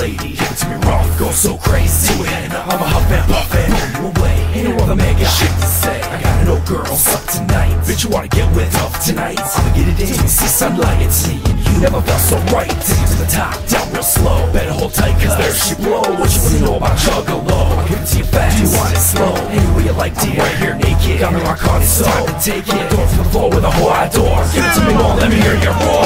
crazy. And I'm a huff and puff and blow you away. Ain't no other man got shit to say. I gotta know, girl, what's up tonight? Bitch, you wanna get with tough tonight? I'ma get it in. See sunlight, it's me and you never felt so right. Take it to the top, down real slow. Better hold tight, cause there she blow. What you really know about Juggalo? I'll give it to you fast. Do you want it slow? Any way you like, dear. Right here naked. Got me rock hard, it's time to take it. Door to the floor with a whole door. Give it to me more, let me hear your roar.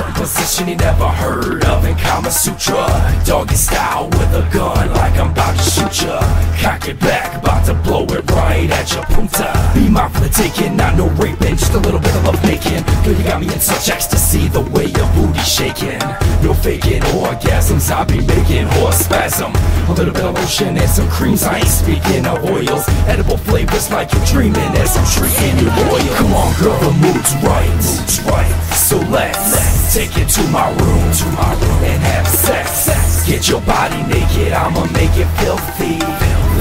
Certain position you never heard of in Kama Sutra. Doggy style with a gun, like I'm about to shoot ya. Cock it back, about to blow it right at your punta. Be mine for the taking, not no raping, just a little bit of love making. Girl, you got me in such ecstasy, the way your booty shaking. No faking orgasms, I be making horse spasm. A little bit of lotion and some creams, I ain't speaking of oils. Edible flavors like you're dreaming as I'm treating you loyal. Come on, girl, the mood's right, mood's right. So let's take it to my room, to my room, and have sex. Get your body naked, I'ma make it filthy.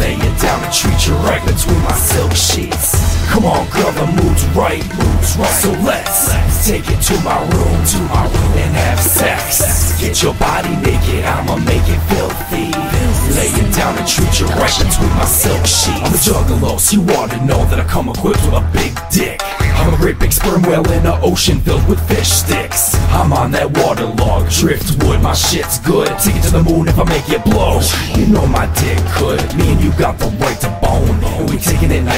Lay it down and treat you right between my silk sheets. Come on, girl, the mood's right, mood's right. So let's take it to my room, to my room, and have sex. Get your body naked, I'ma make it filthy. Lay it down and treat you right between my silk sheets. I'm a juggalo, so you ought to know that I come equipped with a big dick. I'm a great big sperm whale in an ocean filled with fish sticks. I'm on that waterlog driftwood, my shit's good. Take it to the moon if I make it blow. You know my dick could. Me and you got the right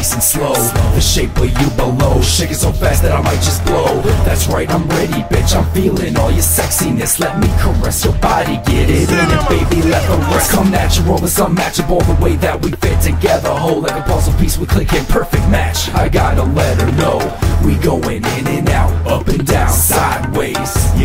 nice and slow. The shape of you below, shaking so fast that I might just blow. That's right, I'm ready, bitch. I'm feeling all your sexiness. Let me caress your body, get it in it, baby. Let the rest come natural. It's unmatchable the way that we fit together. Whole like a puzzle piece, we click in perfect match. I gotta let her know. We going in and out, up and down, sideways.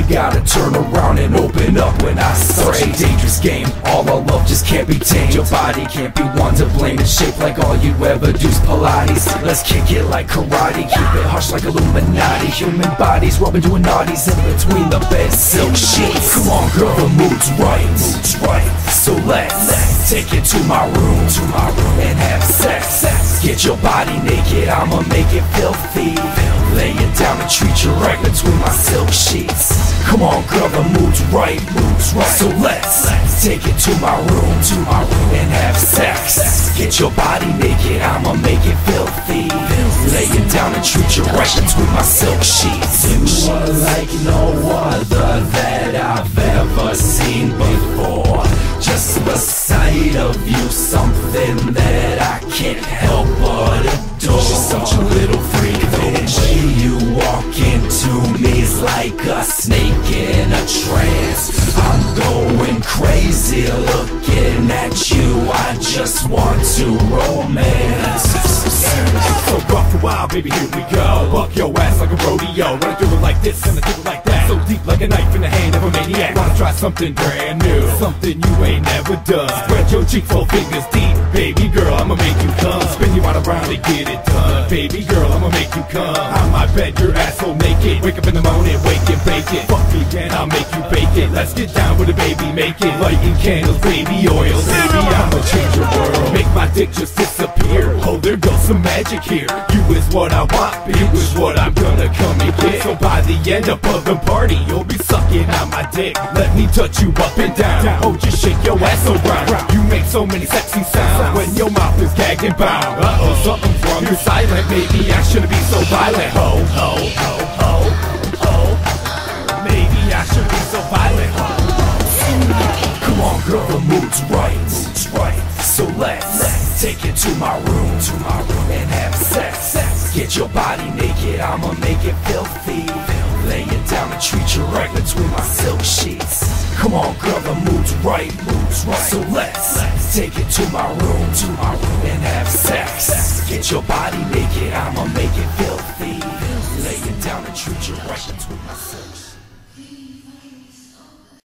Gotta turn around and open up when I spray. Dangerous game, all our love just can't be tamed. Your body can't be one to blame. It's shaped like all you ever do's Pilates. Let's kick it like karate, keep it harsh like Illuminati. Human bodies rubbing doing naughties in between the bed silk sheets. Come on, girl, the mood's right, mood's right. So let's take it to my room, to my room, and have sex. Get your body naked, I'ma make it filthy. Lay it down and treat you right between my silk sheets. Come on, girl, the mood's right, mood's right. So let's take it to my room, to my room, and have sex. Get your body naked, I'ma make it filthy. Lay it down and treat you right between my silk sheets. You are like no other that I've ever seen before. Just the sight of you, something that I can't help just want to romance. So rough and wild, baby, here we go. Buck your ass like a rodeo. Wanna do it like this and I do it like that. So deep like a knife in the hand of a maniac. Wanna try something brand new, something you ain't never done. Spread your cheeks, four fingers deep, baby girl. I'ma make you come. Spin you out around and get it done, baby girl. I'ma make you come. I my bed your asshole naked. Wake up in the morning, wake and bake it. Fuck me, then I'll make you bake it. Let's get down with it, baby. Make it lighting candles, baby oils. Baby, I'ma change your world. Make my dick just disappear. Oh, there goes some magic here. You is what I want, bitch. You is what I'm gonna come and get. So by the end of the party, you'll be sucking on my dick. Let me touch you up and down. Oh, just shake your ass around. You make so many sexy sounds when your mouth is gagged and bound. Uh oh, something's wrong. You're silent, baby. I shouldn't be so violent. Ho, ho, ho, ho, ho. Maybe I shouldn't be so violent. Ho. Come on, girl, the mood's right, mood's right. So let's take it to my room, to my room, and have sex. Get your body naked, I'ma make it filthy. Lay it down and treat you right between my silk sheets. Come on, girl, the mood's right, mood's right. So let's take it to my room, to my room, and have sex. Get your body